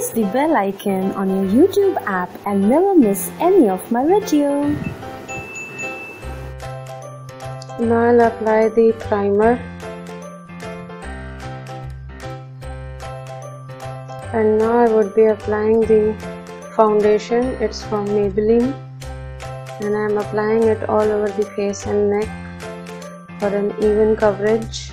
press the bell icon on your YouTube app and never miss any of my video. Now I'll apply the primer. And now I would be applying the foundation. It's from Maybelline. And I'm applying it all over the face and neck for an even coverage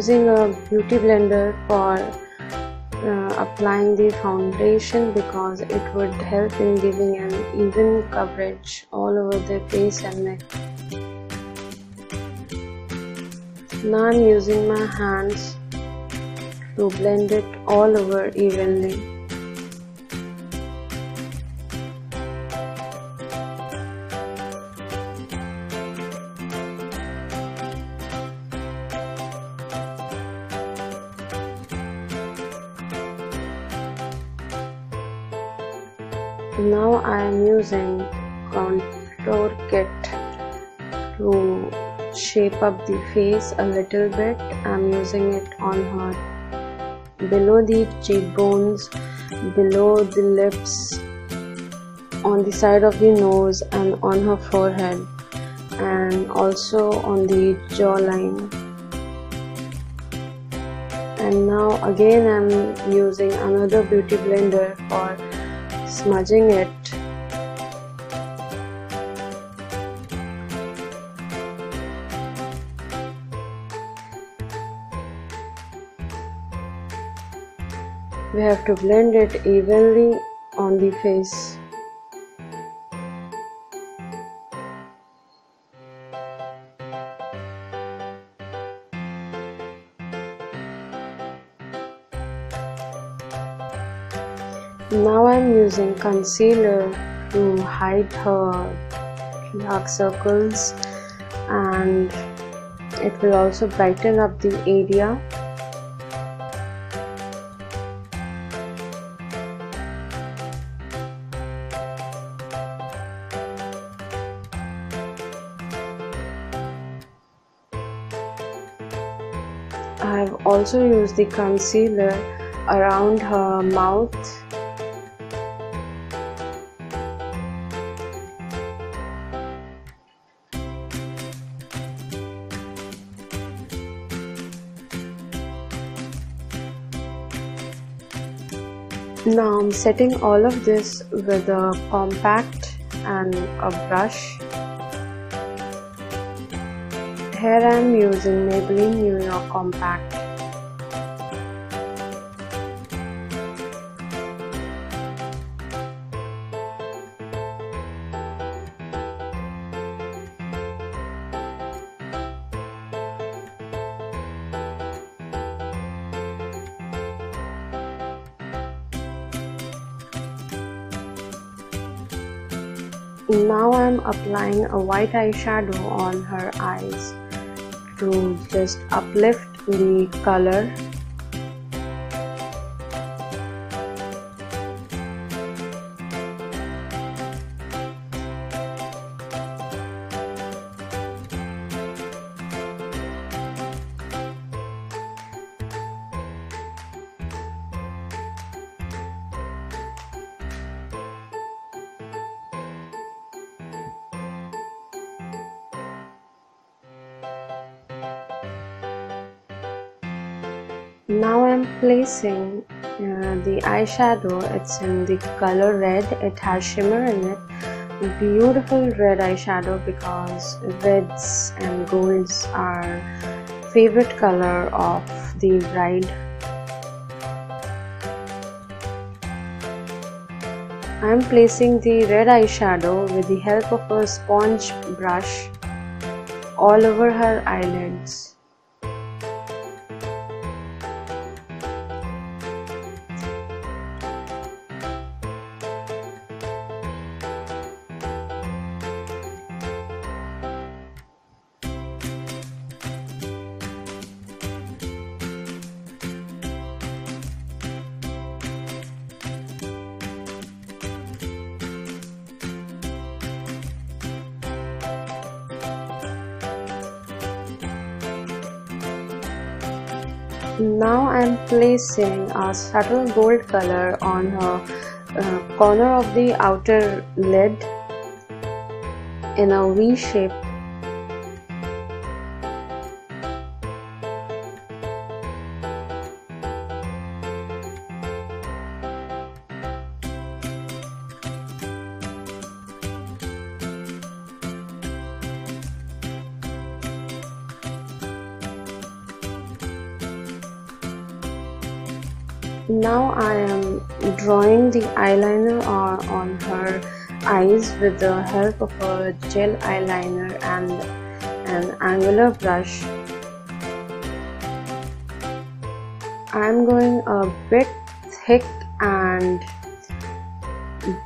using a beauty blender for uh, applying the foundation because it would help in giving an even coverage all over the face and neck. Now I'm using my hands to blend it all over evenly. Using contour kit to shape up the face a little bit. I'm using it on her below the cheekbones below the lips on the side of the nose and on her forehead and also on the jawline. And now again I'm using another beauty blender for smudging it we have to blend it evenly on the face. Now I'm using concealer to hide her dark circles and it will also brighten up the area also used the concealer around her mouth Now I'm setting all of this with a compact and a brush. Here I'm using Maybelline New York Compact. Applying a white eyeshadow on her eyes to just uplift the color now I'm placing uh, the eyeshadow. It's in the color red. It has shimmer in it. Beautiful red eyeshadow because reds and golds are favorite color of the bride. I'm placing the red eyeshadow with the help of a sponge brush all over her eyelids Now I'm placing a subtle gold color on her uh, corner of the outer lid in a V drawing the eyeliner on, on her eyes with the help of a gel eyeliner and an angular brush. I'm going a bit thick and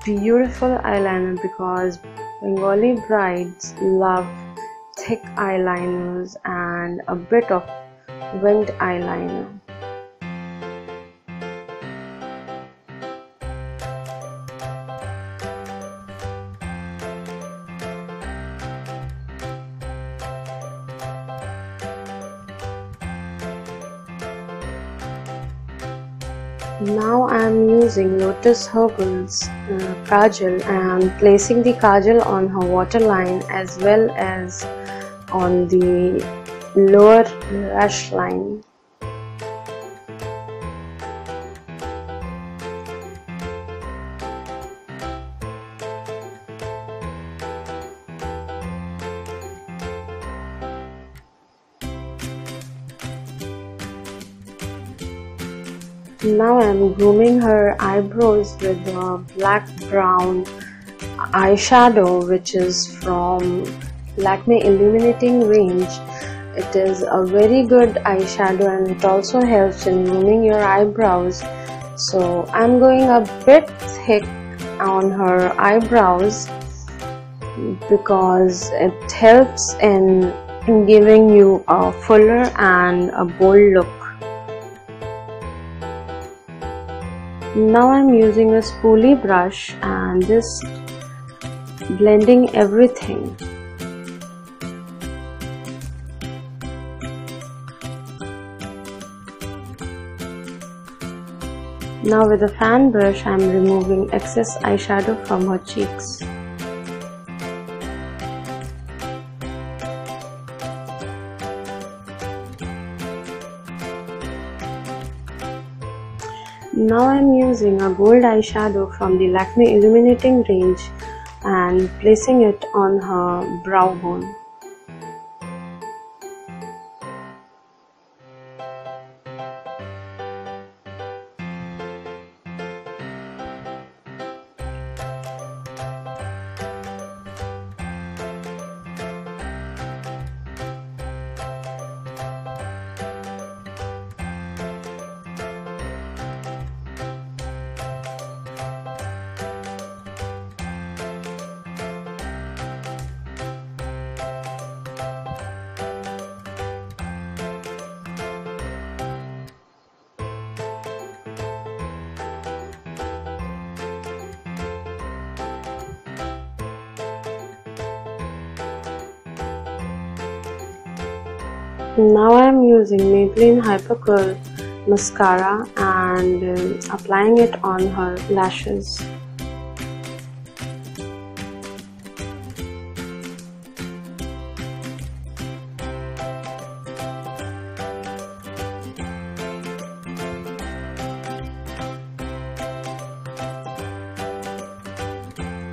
beautiful eyeliner because Bengali brides love thick eyeliners and a bit of winged eyeliner using Lotus Herbals uh, Kajal and placing the Kajal on her waterline as well as on the lower lash line. Now I'm grooming her eyebrows with a black brown eyeshadow which is from Lakme Illuminating range. It is a very good eyeshadow and it also helps in grooming your eyebrows. So I'm going a bit thick on her eyebrows because it helps in giving you a fuller and a bold look. Now I'm using a spoolie brush and just blending everything. Now with a fan brush I'm removing excess eyeshadow from her cheeks Now I'm using a gold eyeshadow from the Lakme Illuminating range and placing it on her brow bone. Now I am using Maybelline Hyper Curl mascara and uh, applying it on her lashes.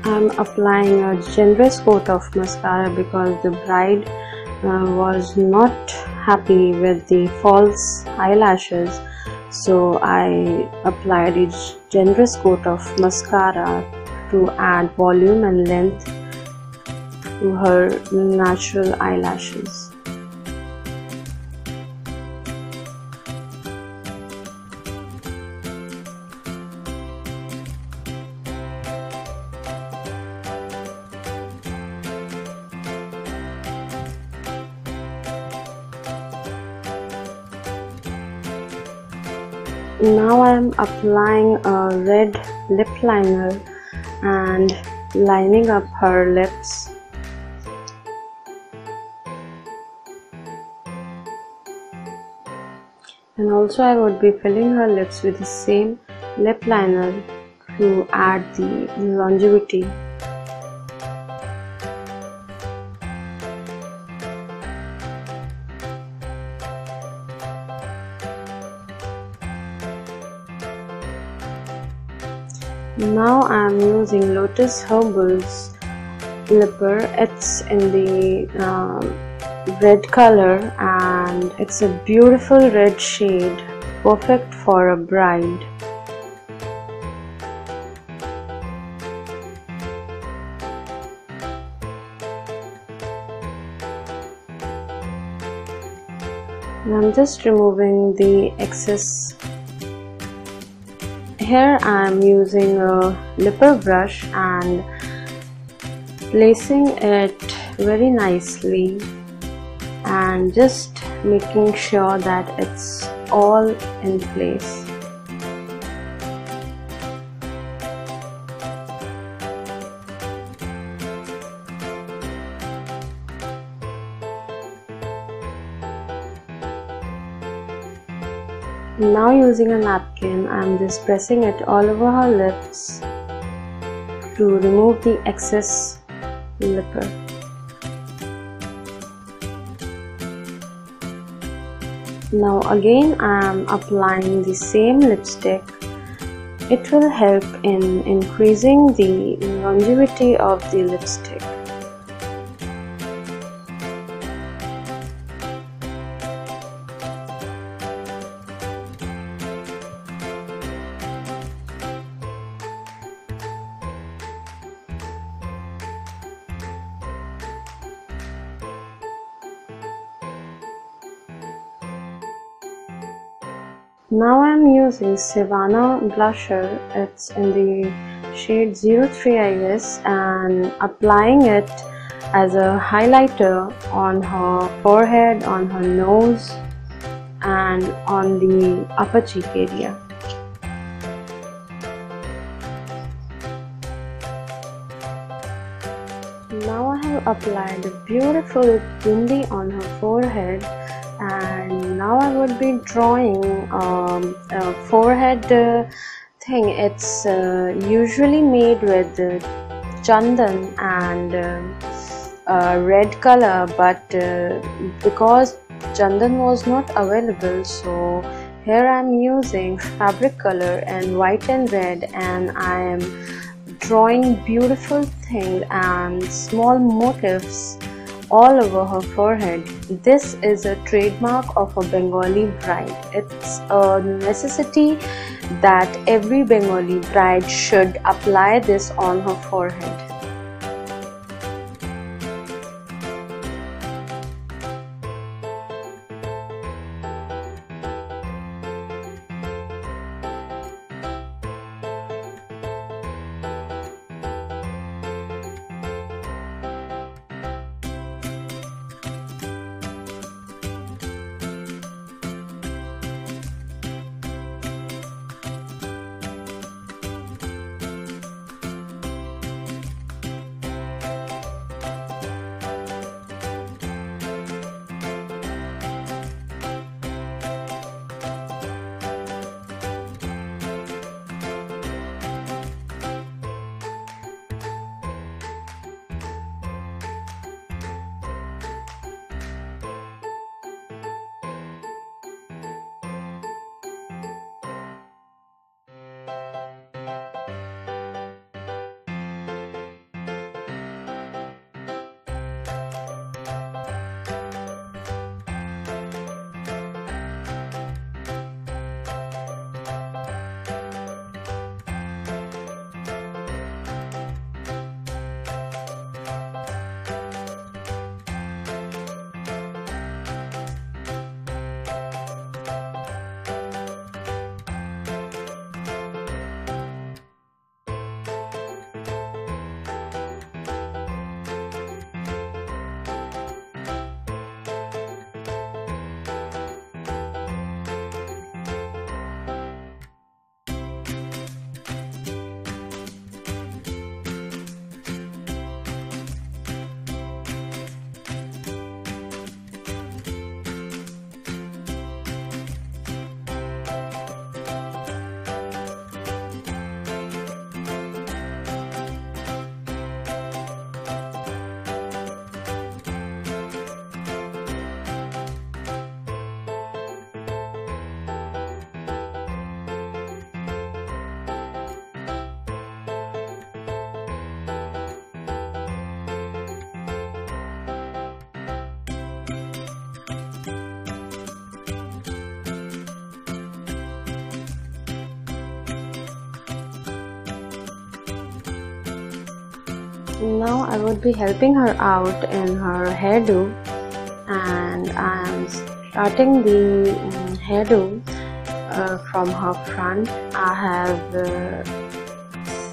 I'm applying a generous coat of mascara because the bride uh, was not happy with the false eyelashes so I applied a generous coat of mascara to add volume and length to her natural eyelashes. Applying a red lip liner and lining up her lips. And also I would be filling her lips with the same lip liner to add the longevity Now I am using Lotus Herbals lipper. It's in the um, red color and it's a beautiful red shade perfect for a bride. I'm just removing the excess here I am using a lipper brush and placing it very nicely and just making sure that it's all in place Now using a napkin, I am just pressing it all over her lips to remove the excess lipper. Now again I am applying the same lipstick. It will help in increasing the longevity of the lipstick. Now I'm using Sivanna blusher. It's in the shade 03IS and applying it as a highlighter on her forehead, on her nose and on the upper cheek area. Now I have applied a beautiful bindi on her forehead now I would be drawing um, a forehead uh, thing. It's uh, usually made with uh, chandan and red color but because chandan was not available so here I'm using fabric color and white and red and I am drawing beautiful thing and small motifs all over her forehead. This is a trademark of a Bengali bride. It's a necessity that every Bengali bride should apply this on her forehead. Now I would be helping her out in her hairdo and I am starting the um, hairdo uh, from her front. I have uh,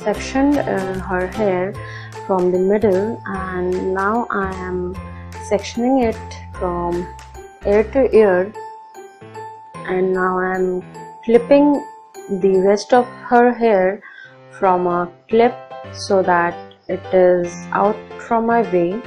sectioned uh, her hair from the middle and now I am sectioning it from ear to ear and now I am clipping the rest of her hair from a clip so that it is out from my way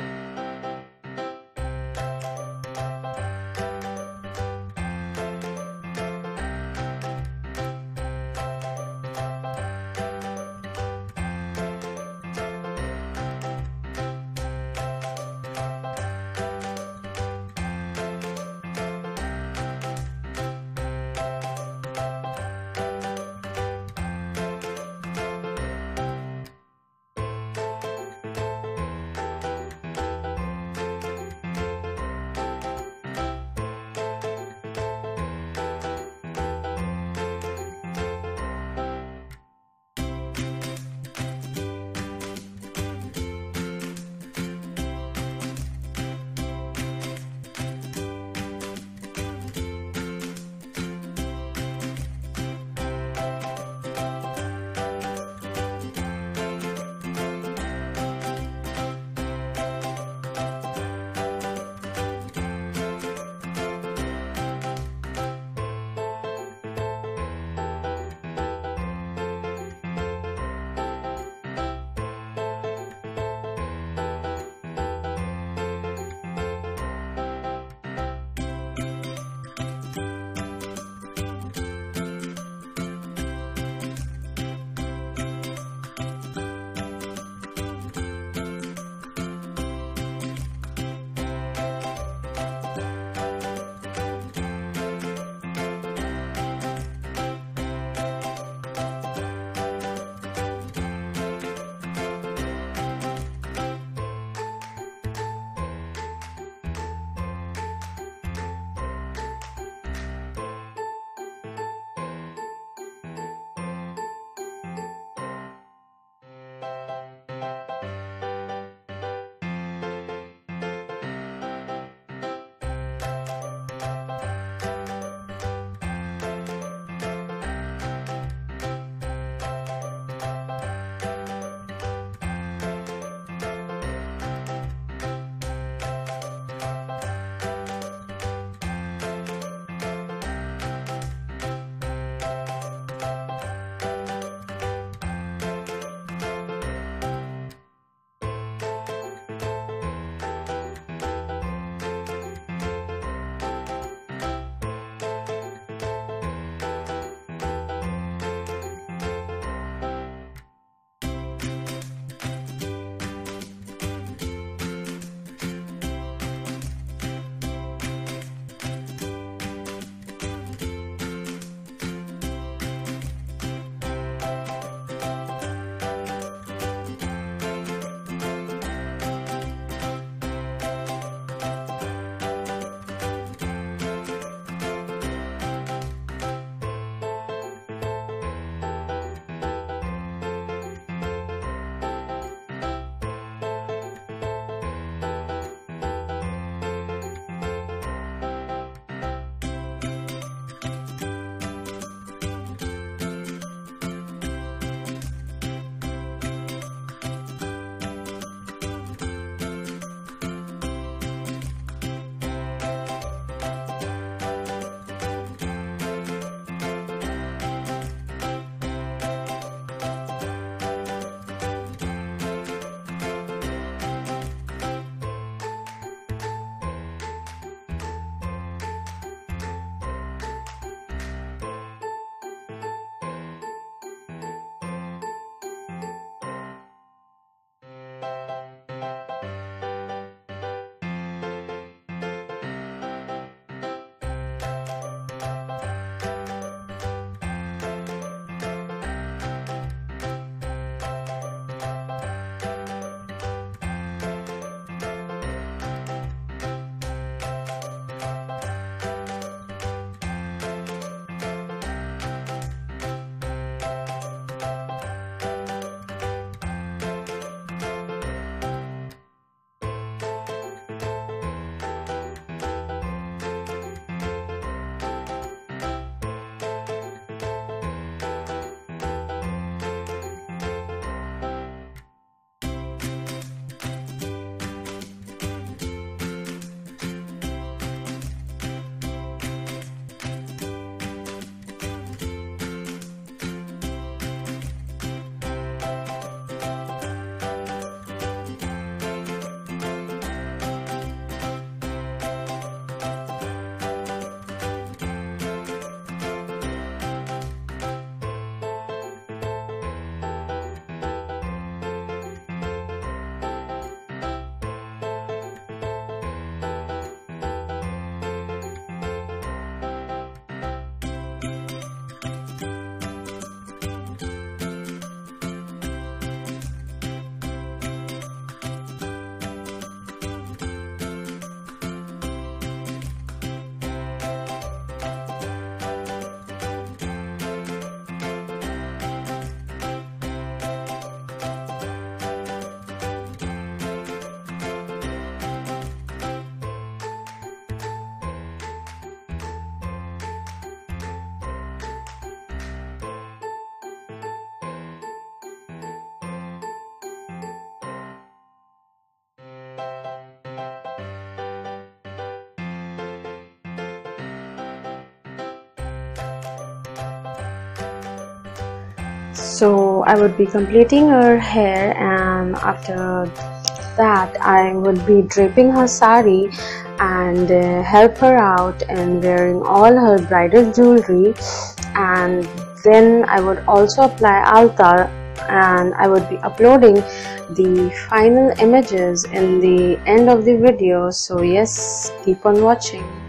so I would be completing her hair and after that I would be draping her sari and uh, help her out and wearing all her bridal jewelry. And then I would also apply alta and I would be uploading the final images in the end of the video. So yes keep on watching